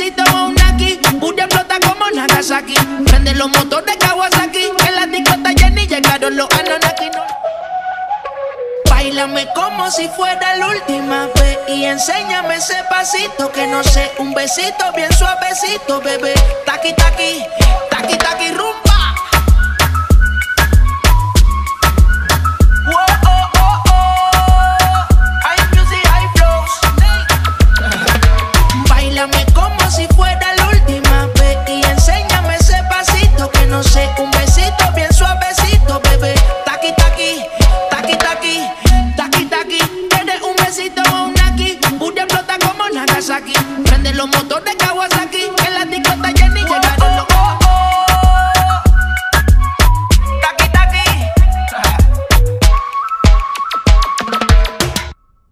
Tienes un aquí, flota como Nagasaki. Prende los motores Kawasaki, en la discota Jenny llegaron los Anunnaki. no- Bailame como si fuera la última vez y enséñame ese pasito que no sé, un besito bien suavecito, bebé. Taqui taqui, taqui taqui rumba. Los motores